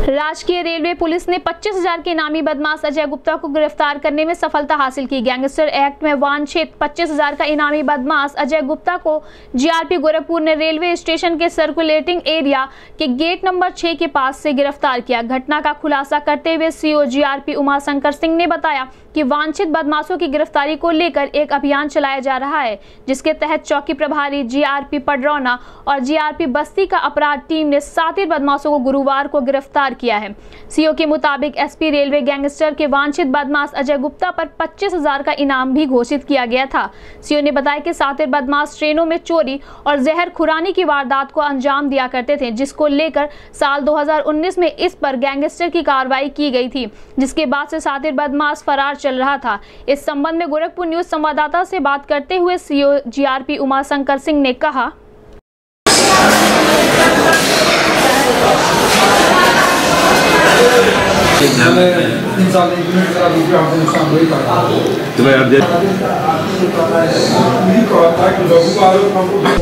राजकीय railway police ने 25,000 के इनामी बदमाश अजय गुप्ता को गिरफ़्तार करने में सफलता हासिल की। गैंगस्टर एक्ट में वांछित 25,000 का इनामी बदमाश अजय गुप्ता को जीआरपी गोरखपुर ने रेलवे स्टेशन के सर्कुलेटिंग एरिया के गेट नंबर 6 के पास से गिरफ़्तार किया। घटना का खुलासा करते हुए सीओ जीआरपी उमाशंकर सिंह ने बताया कि वांछित बदमाशों की गिरफ्तारी को लेकर एक अभियान चलाया जा रहा है जिसके तहत चौकी प्रभारी जीआरपी पडरौना और जीआरपी बस्ती का अपराध टीम ने सात बदमाशों को गुरुवार को गिरफ़्तार किया है। सीओ के मुताबिक एसपी रेलवे गैंगस्टर के वांछित बदमाश अजय गुप्ता पर पच्चीस हज़ार का इनाम भी घोषित किया गया था। सीओ ने बताया कि सातिर बदमाश ट्रेनों में चोरी और जहर खुरानी की वारदात को अंजाम दिया करते थे, जिसको लेकर साल 2019 में इस पर गैंगस्टर की कार्रवाई की गई थी, जिसके बाद से सातिर बदमाश फरार चल रहा था। इस संबंध में गोरखपुर न्यूज़ संवाददाता से बात करते हुए सीओ जीआरपी उमाशंकर सिंह ने कहा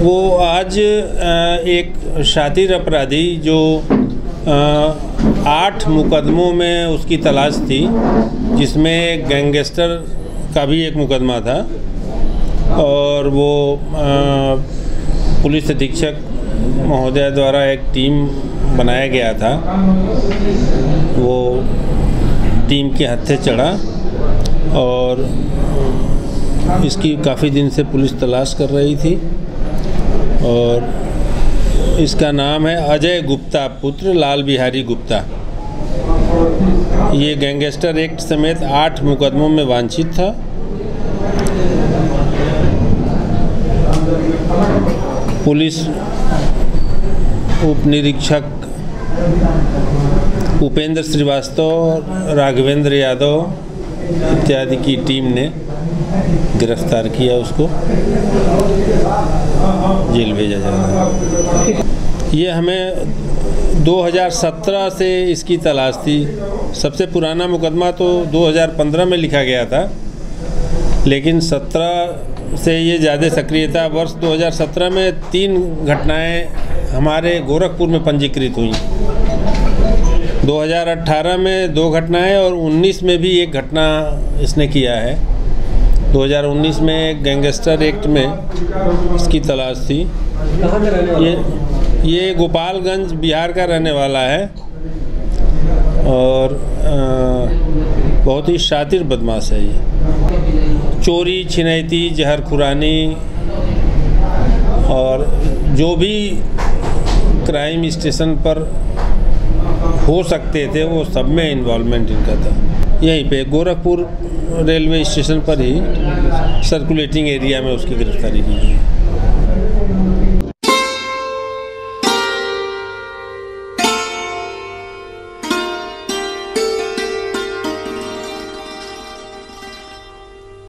वो आज एक शातिर अपराधी जो आठ मुकदमों में उसकी तलाश थी, जिसमें गैंगस्टर का भी एक मुकदमा था, और वो पुलिस अधीक्षक महोदय द्वारा एक टीम बनाया गया था, वो टीम के हत्थे चढ़ा और इसकी काफ़ी दिन से पुलिस तलाश कर रही थी। और इसका नाम है अजय गुप्ता, पुत्र लाल बिहारी गुप्ता। ये गैंगस्टर एक्ट समेत आठ मुकदमों में वांछित था। पुलिस उप निरीक्षक उपेंद्र श्रीवास्तव, राघवेंद्र यादव इत्यादि की टीम ने गिरफ़्तार किया उसको। जेल भेजा जा रहा है। ये हमें 2017 से इसकी तलाश थी। सबसे पुराना मुकदमा तो 2015 में लिखा गया था, लेकिन 17 से ये ज़्यादा सक्रियता वर्ष 2017 में तीन घटनाएँ हमारे गोरखपुर में पंजीकृत हुई। 2018 में दो घटनाएँ और 19 में भी एक घटना इसने किया है। 2019 में गैंगस्टर एक्ट में इसकी तलाश थी। ये ये गोपालगंज बिहार का रहने वाला है और अ, बहुत ही शातिर बदमाश है ये। चोरी छिनैती जहर खुरानी और जो भी क्राइम स्टेशन पर हो सकते थे, वो सब में इन्वॉल्वमेंट इनका था। यहीं पे गोरखपुर रेलवे स्टेशन पर ही सर्कुलेटिंग एरिया में उसकी गिरफ्तारी की गई।